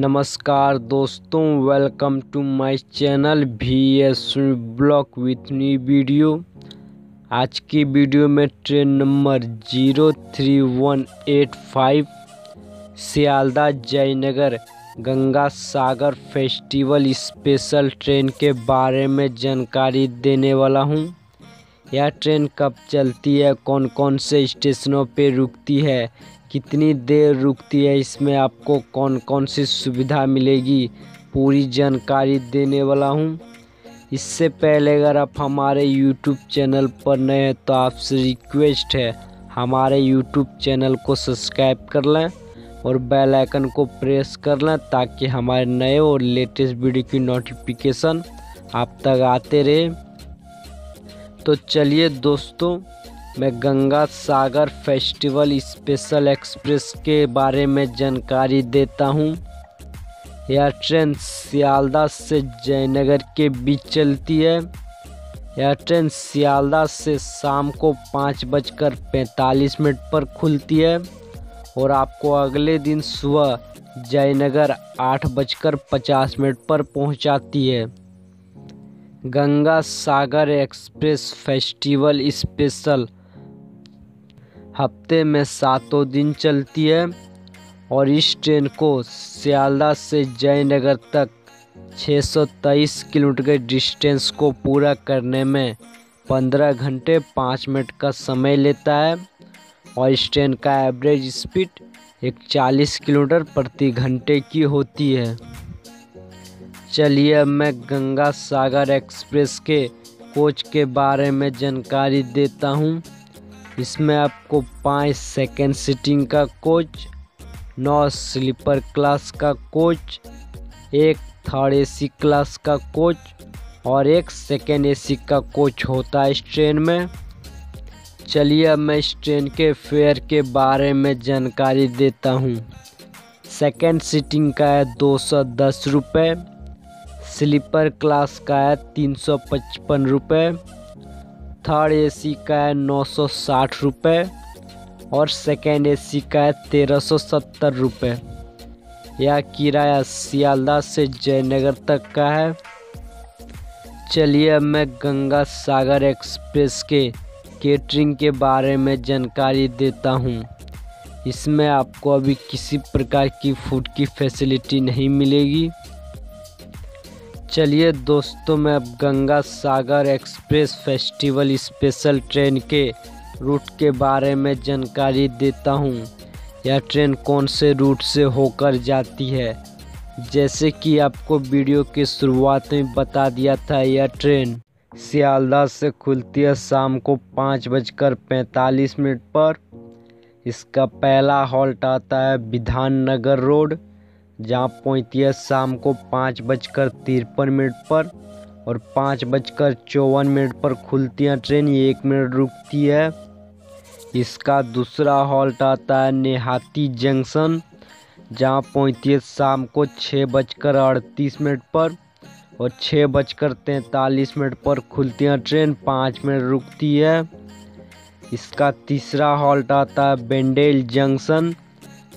नमस्कार दोस्तों welcome to my channel V S block with new video आज की वीडियो में train number zero three one eight five Sealdah Jaynagar Ganga Sagar festival special train के बारे में जानकारी देने वाला हूँ। यह ट्रेन कब चलती है? कौन कौन से स्टेशनों पे रुकती है? कितनी देर रुकती है? इसमें आपको कौन कौन सी सुविधा मिलेगी? पूरी जानकारी देने वाला हूँ। इससे पहले अगर आप हमारे यूट्यूब चैनल पर नए हैं तो आपसे रिक्वेस्ट है, हमारे यूट्यूब चैनल को सब्सक्राइब कर लें और बेल आइकन को प्रेस कर लें, ताकि हमारे नए और लेटेस्ट वीडियो की नोटिफिकेशन आप तक आते रहे। तो चलिए दोस्तों, मैं Ganga Sagar festival special express के बारे में जानकारी देता हूँ। यह ट्रेन सियालदा से जयनगर के बीच चलती है। यह ट्रेन सियालदा से शाम को पाँच बजकर पैंतालीस मिनट पर खुलती है और आपको अगले दिन सुबह जयनगर आठ बजकर पचास मिनट पर पहुंचाती है। Ganga Sagar express festival special. हफ़्ते में सातों दिन चलती है और इस ट्रेन को सियालदा से जयनगर तक 623 किलोमीटर के डिस्टेंस को पूरा करने में 15 घंटे 5 मिनट का समय लेता है और इस ट्रेन का एवरेज स्पीड एक चालीस किलोमीटर प्रति घंटे की होती है। चलिए अब मैं गंगा सागर एक्सप्रेस के कोच के बारे में जानकारी देता हूँ। इसमें आपको पाँच सेकेंड सीटिंग का कोच, नौ स्लीपर क्लास का कोच, एक थर्ड एसी क्लास का कोच और एक सेकेंड एसी का कोच होता है इस ट्रेन में। चलिए अब मैं इस ट्रेन के फेयर के बारे में जानकारी देता हूँ। सेकेंड सीटिंग का है दो सौ दस रुपये स्लीपर क्लास का है तीन सौ पचपन रुपये थर्ड एसी का है नौ सौ साठ रुपये और सेकेंड एसी का है तेरह सौ सत्तर रुपये यह किराया सियालदा से जयनगर तक का है। चलिए अब मैं गंगा सागर एक्सप्रेस के केटरिंग के बारे में जानकारी देता हूँ। इसमें आपको अभी किसी प्रकार की फ़ूड की फैसिलिटी नहीं मिलेगी। चलिए दोस्तों, मैं अब Ganga Sagar express festival special train के रूट के बारे में जानकारी देता हूँ। यह ट्रेन कौन से रूट से होकर जाती है? जैसे कि आपको वीडियो की शुरुआत में बता दिया था, यह ट्रेन सियालदा से खुलती है शाम को पाँच बजकर पैंतालीस मिनट पर। इसका पहला हॉल्ट आता है विधान नगर रोड। जहाँ पहुँचती है शाम को पाँच बजकर तिरपन मिनट पर और पाँच बजकर चौवन मिनट पर खुलती है ट्रेन। ये एक मिनट रुकती है। इसका दूसरा हॉल्ट आता है नेहाती जंक्शन, जहाँ पहुँचती है शाम को छः बजकर अड़तीस मिनट पर और छः बजकर तैंतालीस मिनट पर खुलती है ट्रेन। पाँच मिनट रुकती है। इसका तीसरा हॉल्ट आता है बेंडेल जंक्शन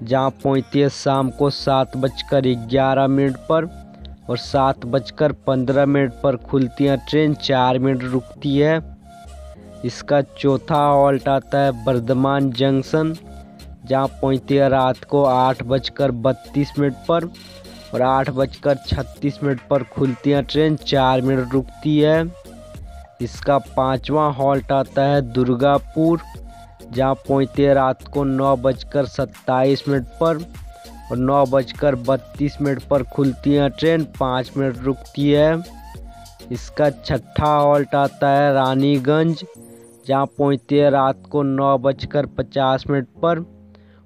जहाँ पहुँचती है शाम को सात बजकर ग्यारह मिनट पर और सात बजकर पंद्रह मिनट पर खुलती है ट्रेन, चार मिनट रुकती है। इसका चौथा हॉल्ट आता है बर्धमान जंक्शन, जहाँ पहुँचती है रात को आठ बजकर बत्तीस मिनट पर और आठ बजकर छत्तीस मिनट पर खुलती है ट्रेन, चार मिनट रुकती है। इसका पांचवा हॉल्ट आता है दुर्गापुर जहाँ पहुँचती रात को नौ बजकर सत्ताईस मिनट पर और नौ बजकर बत्तीस मिनट पर खुलती है ट्रेन, पाँच मिनट रुकती है। इसका छठा हॉल्ट आता है रानीगंज, जहाँ पहुँचती है रात को नौ बजकर पचास मिनट पर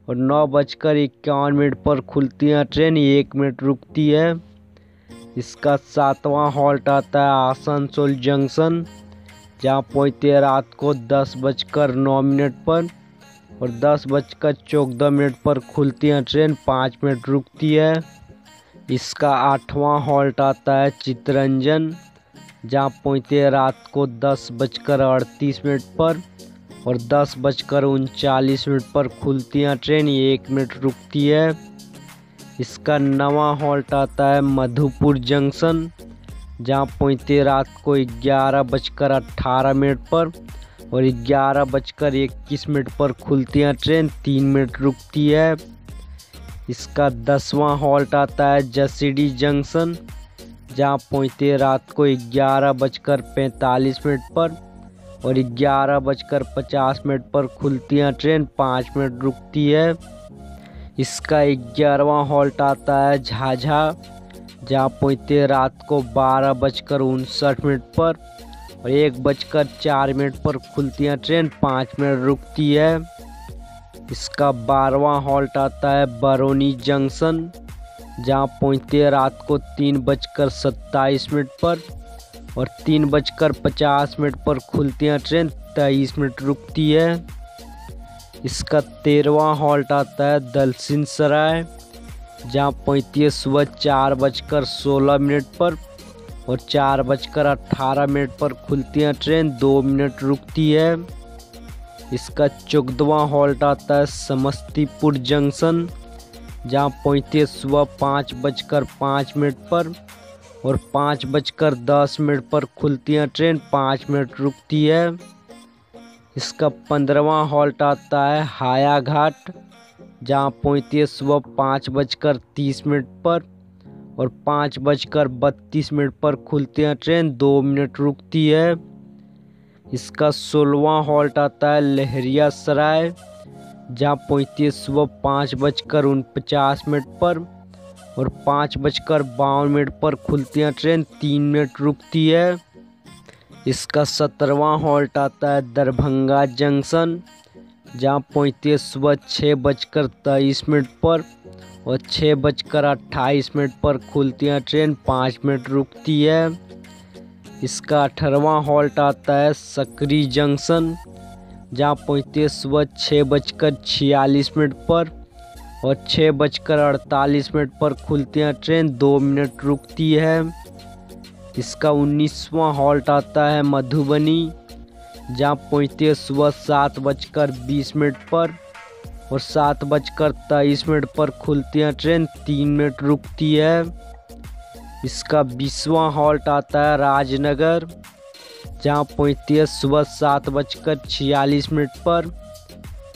और नौ बजकर इक्यावन मिनट पर खुलती है ट्रेन, एक मिनट रुकती है। इसका सातवां हॉल्ट आता है आसनसोल जंक्शन जहाँ पहुँचती रात को दस बजकर नौ मिनट पर और दस बजकर चौदह मिनट पर खुलती है ट्रेन, पाँच मिनट रुकती है। इसका आठवां हॉल्ट आता है चितरंजन, जहाँ पहुँचती रात को दस बजकर अड़तीस मिनट पर और दस बजकर उनचालीस मिनट पर खुलती है ट्रेन, एक मिनट रुकती है। इसका नवा हॉल्ट आता है मधुपुर जंक्शन जहाँ पहुँचते रात को ग्यारह बजकर अट्ठारह मिनट पर और ग्यारह बजकर इक्कीस मिनट पर खुलती है ट्रेन, तीन मिनट रुकती है। इसका दसवां हॉल्ट आता है जसीडी जंक्शन, जहाँ पहुँचते रात को ग्यारह बजकर पैंतालीस मिनट पर और ग्यारह बजकर पचास मिनट पर खुलती है ट्रेन, पाँच मिनट रुकती है। इसका ग्यारहवा हॉल्ट आता है झाझा। जहाँ पहुँचते रात को बारह बजकर उनसठ मिनट पर और एक बजकर चार मिनट पर खुलती है ट्रेन, पाँच मिनट रुकती है। इसका बारहवा हॉल्ट आता है बरौनी जंक्शन, जहाँ पहुँचते रात को तीन बजकर सत्ताईस मिनट पर और तीन बजकर पचास मिनट पर खुलती है ट्रेन, तेईस मिनट रुकती है। इसका तेरहवा हॉल्ट आता है दलसिन सराय जहाँ है सुबह चार बजकर सोलह मिनट पर और चार बजकर अट्ठारह मिनट पर खुलती है ट्रेन, दो मिनट रुकती है। इसका चौदवा हॉल्ट आता है समस्तीपुर जंक्शन, जहाँ है सुबह पाँच बजकर पाँच मिनट पर और पाँच बजकर दस मिनट पर खुलती है ट्रेन, पाँच मिनट रुकती है। इसका पंद्रवा हॉल्ट आता है हाया घाट जहाँ पहुँचती है सुबह पाँच बजकर तीस मिनट पर और पाँच बजकर बत्तीस मिनट पर खुलती है ट्रेन। दो मिनट रुकती है। इसका सोलवा हॉल्ट आता है लहरिया सराय, जहाँ पहुँचती है सुबह पाँच बजकर उनपचास मिनट पर और पाँच बजकर बावन मिनट पर खुलती है ट्रेन। तीन मिनट रुकती है। इसका सत्रहवा हॉल्ट आता है दरभंगा जंक्शन। जहाँ पहुँचती सुबह छः बजकर तेईस मिनट पर और छः बजकर अट्ठाईस मिनट पर खुलती है ट्रेन, पाँच मिनट रुकती है। इसका अठारवा हॉल्ट आता है सकरी जंक्शन, जहाँ पहुँचती है सुबह छः बजकर छियालीस मिनट पर और छः बजकर अड़तालीस मिनट पर खुलती है ट्रेन, दो मिनट रुकती है। इसका उन्नीसवां हॉल्ट आता है मधुबनी। जहाँ पहुँचती है सुबह सात बजकर बीस मिनट पर और सात बजकर तेईस मिनट पर खुलती है ट्रेन। तीन मिनट रुकती है। इसका बीसवां हॉल्ट आता है राजनगर, जहाँ पहुँचती है सुबह सात बजकर छियालीस मिनट पर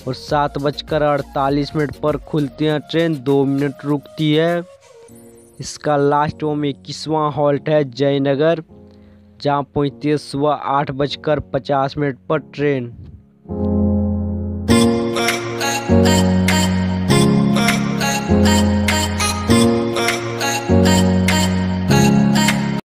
और सात बजकर अड़तालीस मिनट पर खुलती है ट्रेन। दो मिनट रुकती है। इसका लास्ट में इक्कीसवां हॉल्ट है जयनगर। जहाँ पहुँचती है सुबह आठ बजकर पचास मिनट पर ट्रेन.